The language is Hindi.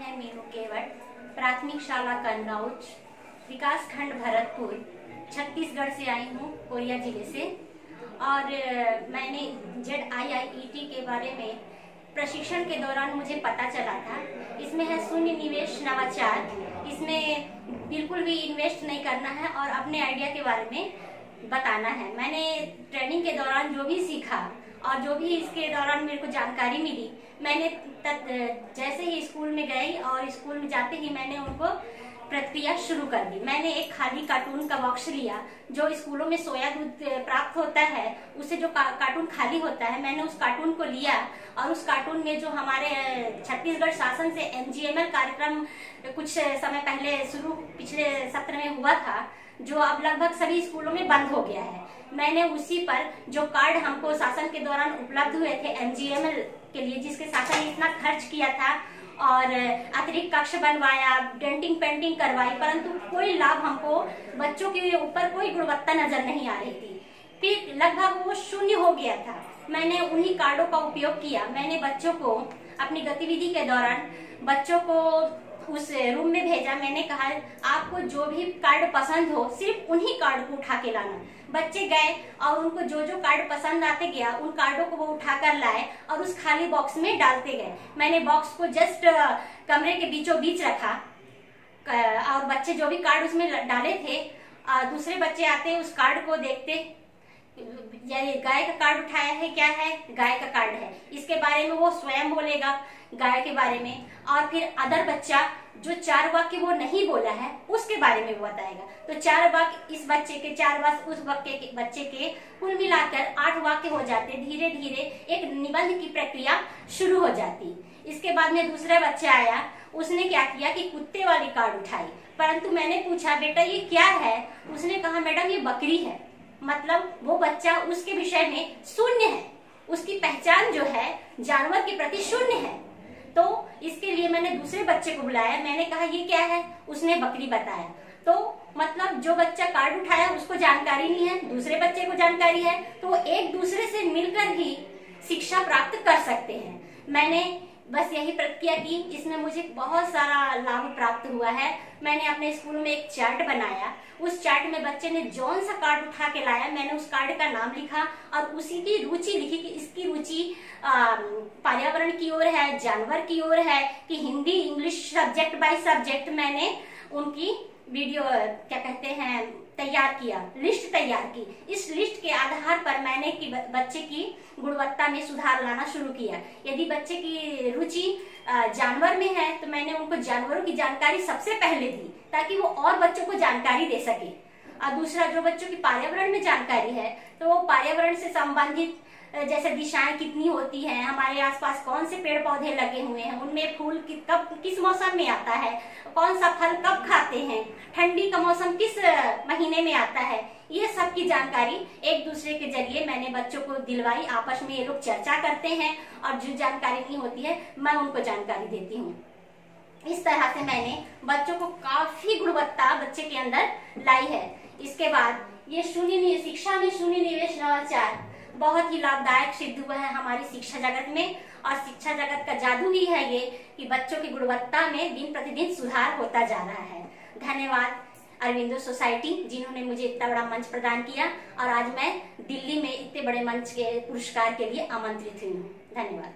है मीनू केवट प्राथमिक शाला कन्नौज विकास खंड भरतपुर, छत्तीसगढ़ से आई हूँ, कोरिया ज़िले से। और मैंने Z I I E T के बारे में प्रशिक्षण के दौरान मुझे पता चला था। इसमें है शून्य निवेश नवाचार। इसमें बिल्कुल भी इन्वेस्ट नहीं करना है और अपने आइडिया के बारे में बताना है। मैंने ट्रेनिंग के दौरान जो भी सीखा और जो भी इसके दौरान मेरे को जानकारी मिली मैंने तत, जैसे ही स्कूल में गई और स्कूल में जाते ही मैंने उनको प्रक्रिया शुरू कर दी। मैंने एक खाली कार्टून का बॉक्स लिया जो स्कूलों में सोया दूध प्राप्त होता है उसे जो का, कार्टून खाली होता है मैंने उस कार्टून को लिया और उस कार्टून में जो हमारे छत्तीसगढ़ शासन से एमजीएमएल कार्यक्रम कुछ समय पहले शुरू पिछले सत्र में हुआ था जो अब लगभग सभी स्कूलों में बंद हो गया है। मैंने उसी पर जो कार्ड हमको शासन के दौरान उपलब्ध हुए थे एमजीएमएल के लिए, जिसके साथ ने इतना खर्च किया था और अतिरिक्त कक्ष बनवाया, डेंटिंग, पेंटिंग करवाई, परंतु कोई लाभ हमको बच्चों के ऊपर कोई गुणवत्ता नज़र नहीं आ रही थी। फिर लगभग वो शून्य हो गया था। मैंने उन्हीं कार्डों का उपयोग किया। मैंने बच्चों को अपनी गतिविधि के दौरान बच्चों को उस रूम में भेजा। मैंने कहा, आपको जो भी कार्ड पसंद हो, सिर्फ़ उन्हीं कार्ड को उठा के लाना। बच्चे गए और उनको जो जो कार्ड पसंद आते गया, उन कार्डों को वो उठा कर लाए और उस खाली बॉक्स में डालते गए। मैंने बॉक्स को जस्ट कमरे के बीचों बीच रखा। और बच्चे जो भी कार्ड उसमें डाले थे दूसरे बच्चे आते उस कार्ड को देखते। गाय का कार्ड उठाया है, क्या है? गाय का कार्ड है। इसके बारे में वो स्वयं बोलेगा, गाय के बारे में। और फिर अदर बच्चा, जो चार वाक्य वो नहीं बोला है, उसके बारे में वो बताएगा। तो चार वाक्य, इस बच्चे के चार वाक्य, उस वाक्य के, बच्चे के कुल मिलाकर आठ वाक्य हो जाते। धीरे धीरे एक निबंध की प्रक्रिया शुरू हो जाती। इसके बाद में दूसरा बच्चा आया। उसने क्या किया कि कुत्ते वाली कार्ड उठाई। परंतु मैंने पूछा, बेटा, ये क्या है? उसने कहा, मैडम, ये बकरी है। मतलब वो बच्चा उसके विषय में शून्य है। उसकी पहचान जो है, जानवर के प्रति शून्य है। तो इसके लिए मैंने दूसरे बच्चे को बुलाया। मैंने कहा, ये क्या है? उसने बकरी बताया। तो मतलब जो बच्चा कार्ड उठाया, उसको जानकारी नहीं है, दूसरे बच्चे को जानकारी है तो वो एक दूसरे से मिलकर ही शिक्षा प्राप्त कर सकते हैं। मैंने बस यही प्रक्रिया की इसमें मुझे बहुत सारा लाभ प्राप्त हुआ है। मैंने अपने स्कूल में एक चार्ट बनाया। उस चार्ट में बच्चे ने जौन सा कार्ड उठा के लाया, मैंने उस कार्ड का नाम लिखा और उसी की रुचि लिखी कि इसकी रुचि पर्यावरण की ओर है, जानवर की ओर है, कि Hindi, English subject by subject मैंने उनकी वीडियो क्या कहते हैं, तैयार किया लिस्ट तैयार की। इस लिस्ट के आधार पर मैंने कि बच्चे की गुणवत्ता में सुधार लाना शुरू किया। यदि बच्चे की रुचि जानवर में है तो मैंने उनको जानवरों की जानकारी सबसे पहले दी, ताकि वो और बच्चों को जानकारी दे सके। और दूसरा, जो बच्चों की पर्यावरण में जानकारी है तो वो पर्यावरण से संबंधित जैसे दिशाएँ कितनी होती हैं हमारे आसपास कौन से पेड़ पौधे लगे हुए हैं उनमें फूल कि, कब किस मौसम में आता है कौन सा फल कब खाते हैं ठंडी का मौसम किस महीने में आता है ये सब की जानकारी एक दूसरे के ज़रिए मैंने बच्चों को दिलवाई आपस में ये लोग चर्चा करते हैं और जो जानकारी नहीं होती है मैं उनको जानकारी देती हूँ। इस तरह से मैंने बच्चों को काफ़ी गुणवत्ता बच्चे के अंदर लाई है। इसके बाद ये शून्य शिक्षा में शून्य निवेश नवाचार बहुत ही लाभदायक सिद्ध हुआ है हमारी शिक्षा जगत में। और शिक्षा जगत का जादू ही है ये कि बच्चों की गुणवत्ता में दिन प्रतिदिन सुधार होता जा रहा है। धन्यवाद, अरविंदो सोसाइटी, जिन्होंने मुझे इतना बड़ा मंच प्रदान किया। और आज मैं दिल्ली में इतने बड़े मंच के पुरस्कार के लिए आमंत्रित हुई हूँ। धन्यवाद।